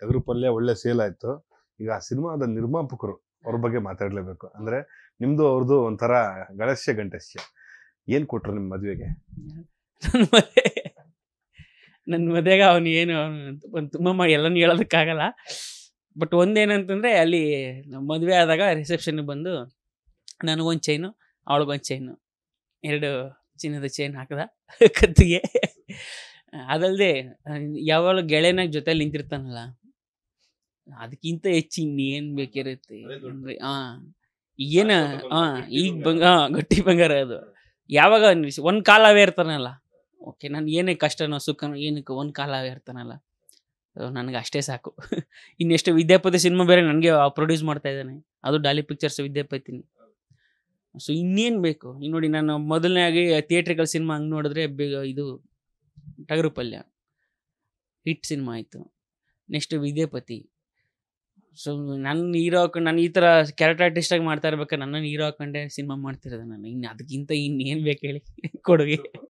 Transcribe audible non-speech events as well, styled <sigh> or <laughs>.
ಟಗರು ಪಲ್ಯ ಒಳ್ಳೆ ಸೇಲ್ ಆಯಿತು. ಈಗ ಆ ಸಿನಿಮಾದ ನಿರ್ಮಾಪಕರು ಅವ್ರ ಬಗ್ಗೆ ಮಾತಾಡಲೇಬೇಕು. ಅಂದರೆ ನಿಮ್ಮದು ಅವ್ರದ್ದು ಒಂಥರ ಗಳಸ್ಯ ಗಂಟಸ್ಯ ಏನು ಕೊಟ್ರು ನಿಮ್ಮ ಮದುವೆಗೆ? ನನ್ನ ಮದುವೆ ನನ್ನ ಮದುವೆಗೆ ಅವನು ಏನು ಒಂದು ತುಂಬ ಎಲ್ಲನೂ ಹೇಳೋದಕ್ಕಾಗಲ್ಲ. ಬಟ್ ಒಂದೇನಂತಂದರೆ ಅಲ್ಲಿ ಮದುವೆ ಆದಾಗ ರಿಸೆಪ್ಷನ್ಗೆ ಬಂದು ನನಗೊಂದು ಚೈನು ಅವಳಿಗೊಂದು ಚೈನು ಎರಡು ಚಿನ್ನದ ಚೈನ್ ಹಾಕಿದ ಕತ್ತಿಗೆ. ಅದಲ್ಲದೆ ಯಾವಾಗಲೂ ಗೆಳೆಯನಾಗ ಜೊತೆ ನಿಂತಿರ್ತಾನಲ್ಲ. ಅದಕ್ಕಿಂತ ಹೆಚ್ಚು ಇನ್ನೇನು ಬೇಕಿರುತ್ತೆ? ಅಂದ್ರೆ ಹಾಂ ಏನ ಹಾಂ ಈಗ ಬಂಗ ಹಾಂ ಗಟ್ಟಿ ಬಂಗಾರ ಅದು. ಯಾವಾಗ ಒಂದು ಕಾಲವೇ ಇರ್ತಾನಲ್ಲ. ಓಕೆ ನಾನು ಏನೇ ಕಷ್ಟನೋ ಸುಖನೋ ಏನಕ್ಕೆ ಒಂದು ಕಾಲವೇ ಇರ್ತಾನಲ್ಲ. ನನಗೆ ಅಷ್ಟೇ ಸಾಕು. <laughs> ಇನ್ನೆಷ್ಟು ವಿದ್ಯಾಪತಿ ಸಿನಿಮಾ ಬೇರೆ ನನಗೆ ಪ್ರೊಡ್ಯೂಸ್ ಮಾಡ್ತಾ ಇದ್ದಾನೆ. ಅದು ಡಾಲಿ ಪಿಕ್ಚರ್ಸ್ ವಿದ್ಯಾಪತಿನಿ. ಸೊ ಇನ್ನೇನು ಬೇಕು? ಈಗ ನೋಡಿ ನಾನು ಮೊದಲನೇ ಆಗಿ ಥಿಯೇಟ್ರಿಕಲ್ ಸಿನಿಮಾ ಹಂಗೆ ನೋಡಿದ್ರೆ ಬೇಗ ಇದು ಟಗರು ಪಲ್ಯ. ಹಿಟ್ ಸಿನಿಮಾ ಆಯಿತು. ನೆಕ್ಸ್ಟ್ ವಿದ್ಯಾಪತಿ. ಸೊ ನನ್ನ ಹೀರೋ ಹಾಕೊಂಡು ನಾನು ಈ ಥರ ಕ್ಯಾರೆಕ್ಟರ್ ಆರ್ಟಿಸ್ಟಾಗಿ ಮಾಡ್ತಾ ಇರ್ಬೇಕಾದ್ರೆ ನನ್ನನ್ನು ಹೀರೋ ಹಾಕೊಂಡೆ ಸಿನಿಮಾ ಮಾಡ್ತಿರೋದು ನಾನು. ಇನ್ನು ಅದಕ್ಕಿಂತ ಇನ್ನೇನು ಬೇಕು ಹೇಳಿ. ಕೊಡುಗೆ.